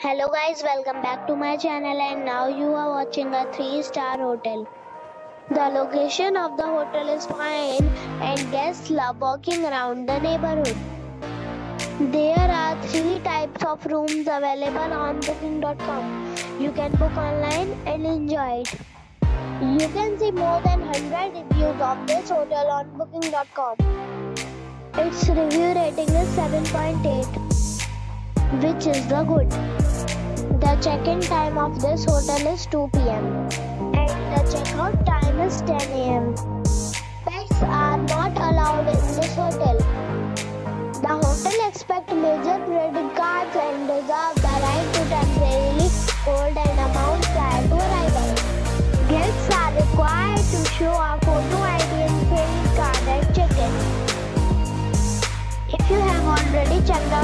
Hello guys, welcome back to my channel and now you are watching a 3 star hotel. The location of the hotel is fine and guests love walking around the neighborhood. There are 3 types of rooms available on booking.com. You can book online and enjoy it. You can see more than 100 reviews of this hotel on booking.com. Its review rating is 7.8 which is the good. The check-in time of this hotel is 2 p.m. and the check-out time is 10 a.m. Pets are not allowed in this hotel. The hotel expects major credit cards and reserves the right to temporarily hold an amount prior to arrival. Guests are required to show a photo ID and credit card at check-in. If you have already checked out